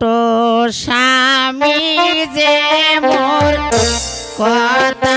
তো স্বামী যে মোর কথা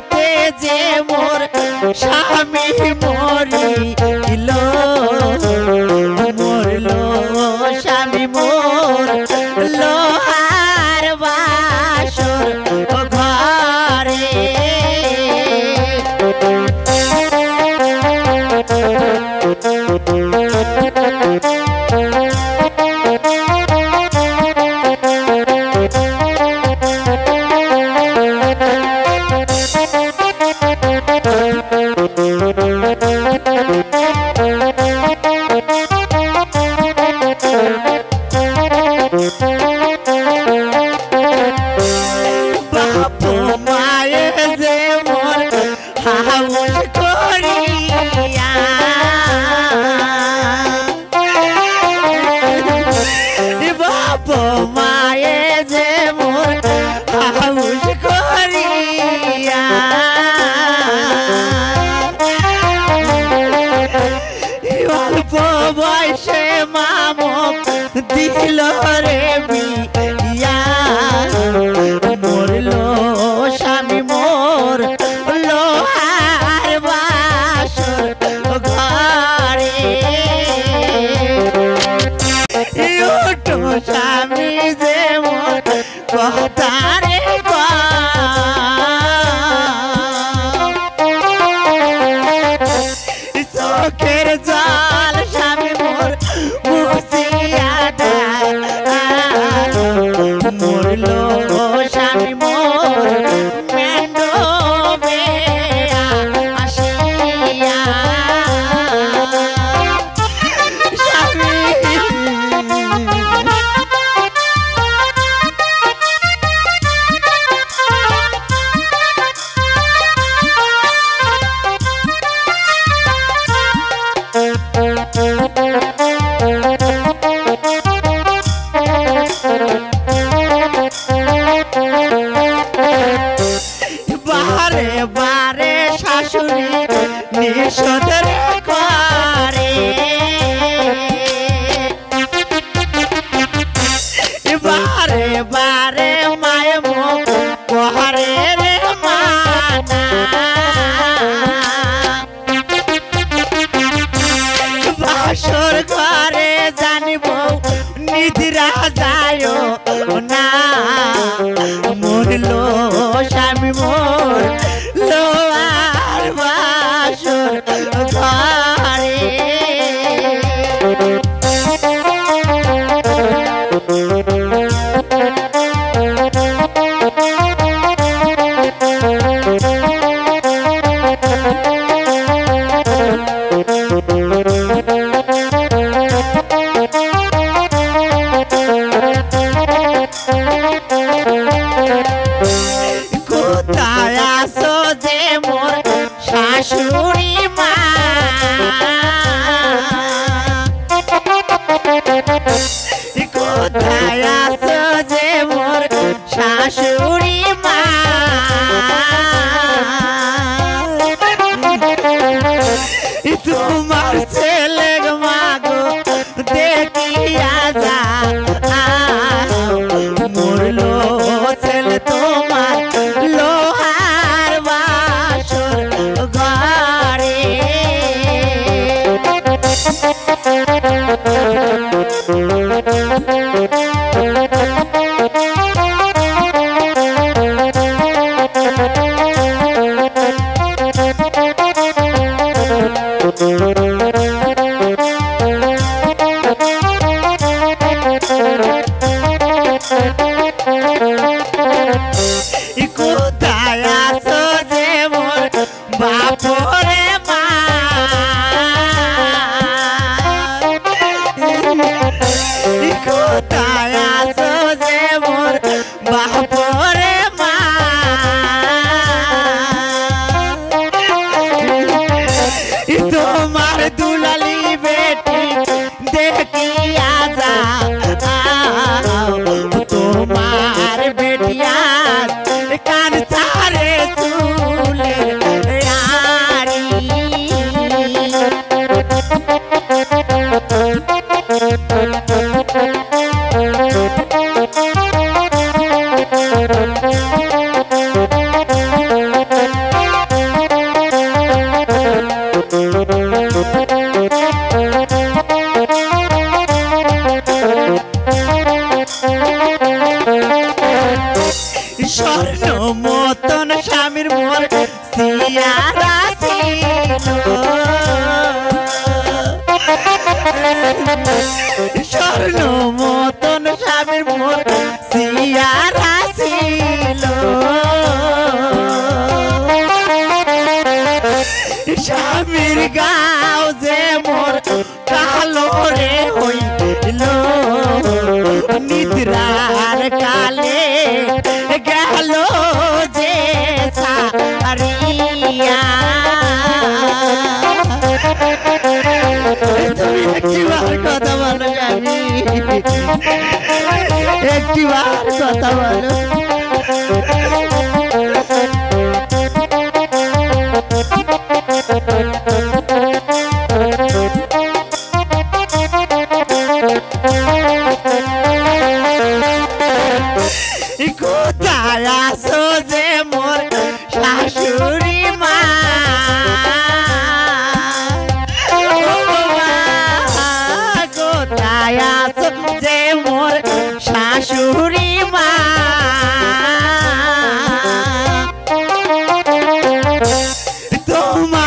পেটে যে মোর স্বামী दिखला रे নিষদের করে বারে বারে মায় মুখ কহরে রে মানা। বাসর ঘরে জানিব নিদিরা যায় না। মরল স্বামী মোর ছাড়াছ যে মোর শাশুড়ি মা তোমার ছেলে মাগো দেখিয়া যা মরলো দেখিয়া যা তোমার স্বর্ণ মতন স্বামীর মোর সিয়ারা ছিল। স্বামীর গাও যে মোর নিদ্রার কালে গেল একটিবার কথা বলো কোথায় আসো যে মোর শাশুড়ি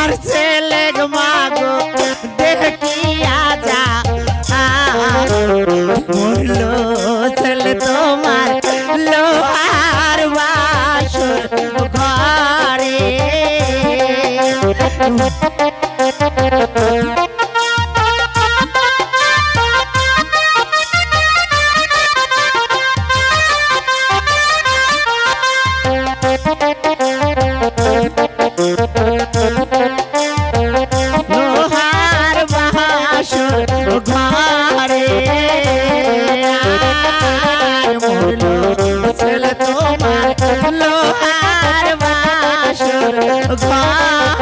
তোমার ছেলে ঘরে। মরলো ছেলে তোমার লোহার বাসর ঘর।